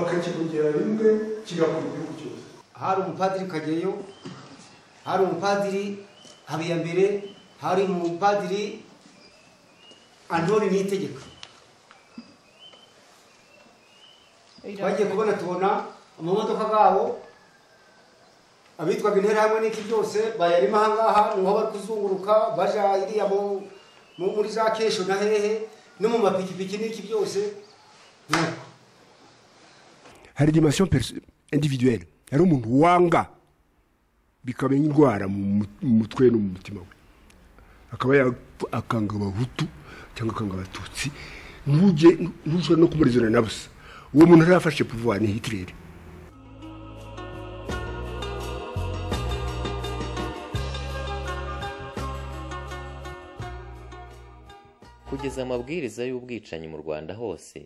bakakigongera rimwe kigakora igihugu cyose hari umupadiri kageyo hari umupadiri habiyambere hari umupadiri antoni niyitegeka. Twagiye kubona tubona amamodoka gabo abitwaga interahamwe n'iki byose bayarimo ahangaha ni ho bari kuzunguruka baja iriya mu- mu- muri za kesho na hehe no mu mapikipiki n'iki byose. Hari dimension individuelle. Hari umuntu wanga bikaba indwara mu mu- mu mutwe no mu mutima we. Akaba akanga abahutu cyangwa akanga abatutsi ntushobora no kumurizana na busa. Uwo muntu arafashe pouvoir ni hitler. Kugeza amabwiriza y'ubwicanyi mu rwanda hose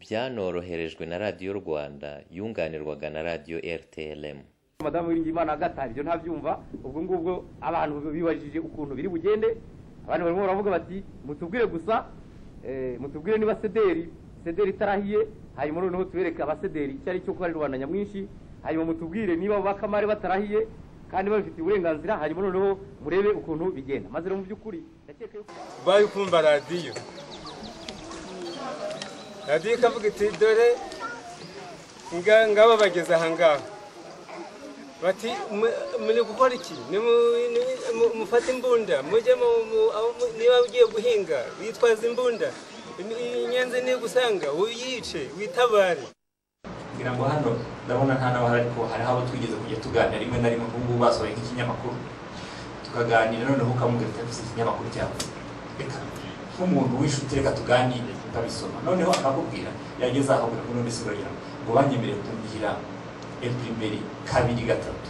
byanoroherejwe na radiyo rwanda yunganirwaga na radiyo rtlm madamu w'ingimana agatari ibyo ntabyumva. Ubwo ngubwo abantu bibajije ukuntu biri bugende abantu barimo baravuga bati mutubwire gusa eh, mutubwire niba sederi sederi itarahiye hanyuma noneho tubereke abasederi icyo ari cyo ko ari rubanda nyamwinshi hanyuma mutubwire niba bakamare batarahiye kandi babifitiye uburenganzira hanyuma noneho murebe ukuntu bigenda. Maze mu by'ukuri ndakeka yuko bari kumva radiyo radiyo ikavuga iti dore nga- ngaba bageze ahangaha bati "Mu- muri gukora iki? Mufate imbunda. Mujye niba ugiye guhinga witwaza imbunda. Inyenzi nigusanga uyice witabare. Ngira ngo hano ndabona nta n'abahari ariko hariho abo twigeze kujya tuganira rimwe na rimwe. Ubu ngubu basohoye nk'ikinyamakuru. Tukaganira noneho ukamubwira "Ese ikinyamakuru cyawe. Reka nk'umuntu w'inshuti reka tuganire. Ukabisoma noneho akakubwira yageze aho ngo none se uragira ngo banyemerere kumbwira epirimeri kabiri gatatu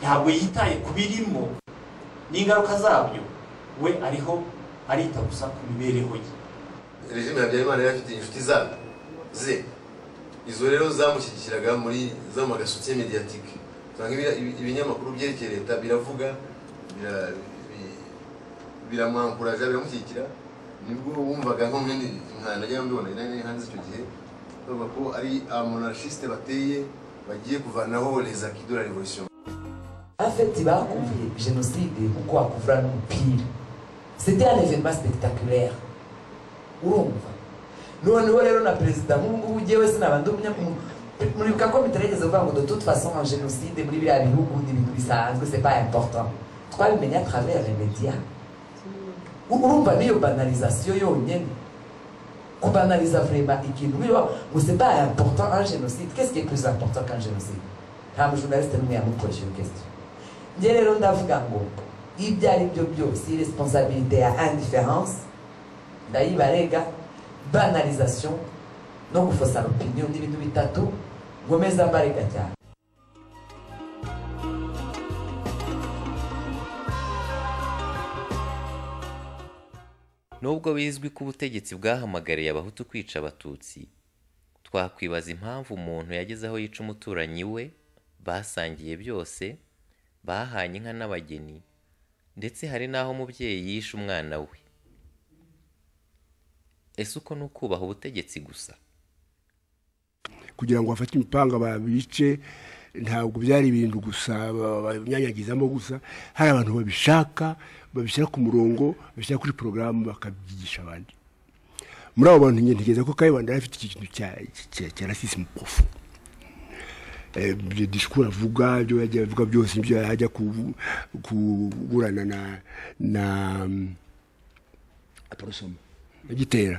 ntabwo yitaye ku birimo n'ingaruka zabyo. We ariho arita gusa ku mibereho ye. Regime ya habyarimana yari afite inshuti zayo ze. Izo rero zamushyigikiraga muri zo mu gasutse mediatike usanga ibi- ibi- ibinyamakuru byerekeye leta biravuga bira- bi- biramwankuraja biramushyigikira. Nibwo wumvaga nko najya mbibona hanze icyo gihe bavuga ko c'était un événement spectaculaire urumva noneho de toute façon en c'est pas important à travers les médias urumva n'iyo banalisation yonyine kubanaliza vraiment ikintu biba ngo c'est pas important un génocide. Qu'est-ce qui est plus important qu'un génocide? Nta n'umwe yamukoresha iyo question. Njye rero ndavuga ngo ibyo ari byo ya indifférence ndayibarega banalisation no gufosa l'opinion ni ibintu bitatu ngomeza mbarega cyane nubwo bizwi ko ubutegetsi bwahamagariye abahutu kwica abatutsi twakwibaza impamvu umuntu yageze aho yica umuturanyi we basangiye byose bahanye inka n'abageni ndetse hari n'aho umubyeyi yishe umwana we. Ese uko ni ukubaha ubutegetsi gusa? Kugira ngo bafate imipanga babice ntabwo byari ibintu gusa banyanyagizamo gusa hari abantu babishaka babishyira ku murongo babishyira kuri porogaramu bakabyigisha abandi. Muri abo bantu ntekereza ko kayibanda yari afite ikintu cya rasisimu profu ibyo disikuru avuga ibyo yagiye avuga byose ibyo yajya kuburana na na aparosoma agitera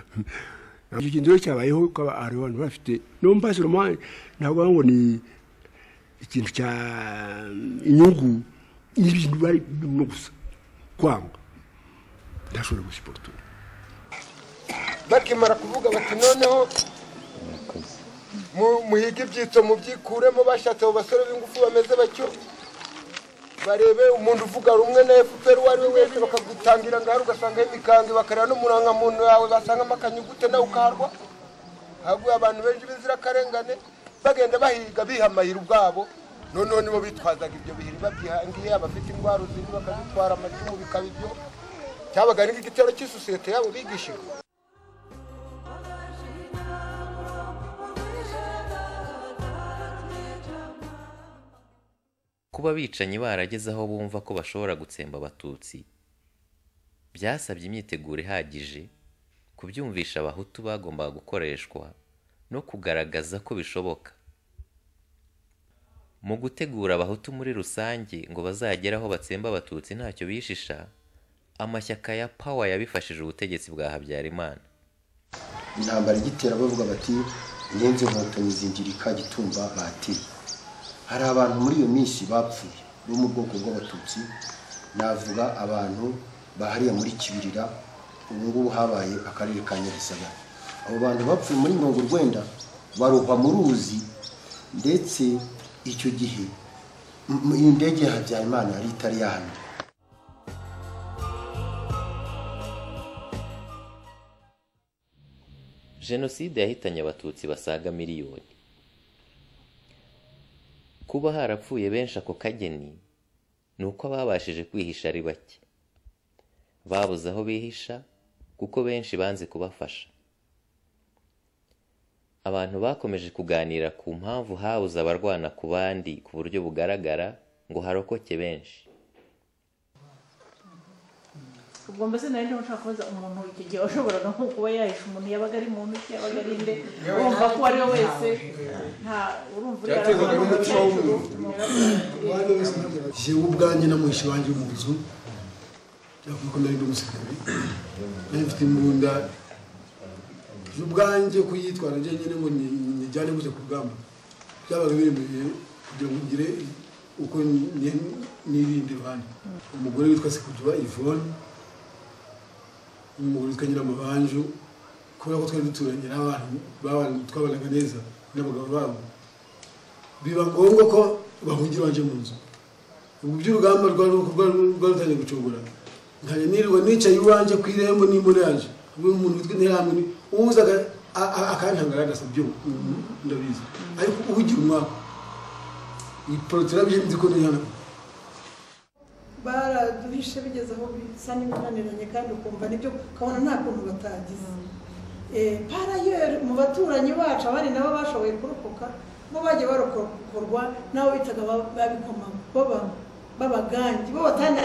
icyo kintu rero cyabayeho ko hari abantu bafite no mpasi romani ntabwo ngo ni ikintu cya inyungu n'ibintu bari no gusa kwanga ndashobora gusiporutura bakimara kuvuga bati noneho muhige ibyitso mubyikuremo bashatse abo basore b'ingufu bameze batyo. Barebe umuntu uvuga rumwe na efuperi uwo ari we wese bakagutangira ngaho ugasangaho imikango bakareba n'umurangamuntu yawe basangamo akanyugute nawe ukarwa. Haguye abantu benshi b'inzirakarengane bagenda bahiga bihamayira ubwabo. Noneho nibo bitwazaga ibyo bihiri babyihangiye abafite indwara zindi bakazitwara amacumu bikaba ibyo. Cyabaga ari nk'igitero cy'isosiyete yabo bigishijwe kuba abicanyi barageze aho bumva ko bashobora gutsemba abatutsi byasabye imyiteguro ihagije kubyumvisha abahutu bagombaga gukoreshwa no kugaragaza ko bishoboka. Mu gutegura abahutu muri rusange ngo bazagere aho batsemba abatutsi ntacyo bishisha amashyaka ya pawa yabifashije ubutegetsi bwa habyarimana. Intambara igitera bavuga bati inyenzi inkotanyi zinjirika gitumba bateye hari abantu muri iyo minsi bapfuye bo mu bwoko bw'abatutsi navuga abantu bahariye muri kibirira ubu ngubu habaye akarere ka nyagisagara. Abo bantu bapfuye muri mirongo urwenda barohwa mu ruzi. Ndetse icyo gihe m- iyi ndege ya habyarimana yari itari yahanwa jenoside yahitanye abatutsi basaga miliyoni. Kuba harapfuye benshi ako kageni ni uko ababashije kwihisha ari bake. Babuze aho bihisha kuko benshi banze kubafasha. Abantu bakomeje kuganira ku mpamvu habuze abarwana ku bandi ku buryo bugaragara ngo harokoke benshi. Ubwo mbese nari ndimo nshaka kubaza umuntu icyo gihe washoboraga nko kuba yahisha umuntu yabaga ari muntu ki? Yabaga ari nde? Wumva ko uwo ari we wese nta urumva uriya Byaterwaga aravuga umukecuru w'umuntu. jewe ubwanjye namuhishe iwanjye mu nzu byavuga ko nari ndi umusirikare. Nari mfite imbunda ubwanjye kuyitwara njye nyine ngo ni- nijyane gutya ku rugamba byabaga biremereye kugira ngo ngire uko ni- nirinde iruhande. Umugore witwa sekujuba ivone n'umugore witwa nyiramabanju kubera ko twari duturanye n'abantu twabanaga neza n'abagabo babo biba ngombwa ko bahungira iwanje mu nzu. Ubu by'urugamba rwari rwari- rwari rutangiye gucogora nkajya nirirwa nicaye iwanje ku irembo n'imbona ubwo umuntu witwa interahamwe uzaga akantangara agasa byo mm, ndabizi. Ariko ugira umwaka iyi porotira bye nzi ko nihana baraduhishe bigeze aho bisa n'ibinaniranye kandi ukumva ni byo ukabona nta kuntu batagize. Eh, parayeri mu baturanyi bacu abandi nabo bashoboye kurokoka bo bagiye barokorwa nabo bitaga ba- babikoma baba- b'abagangi bo batanga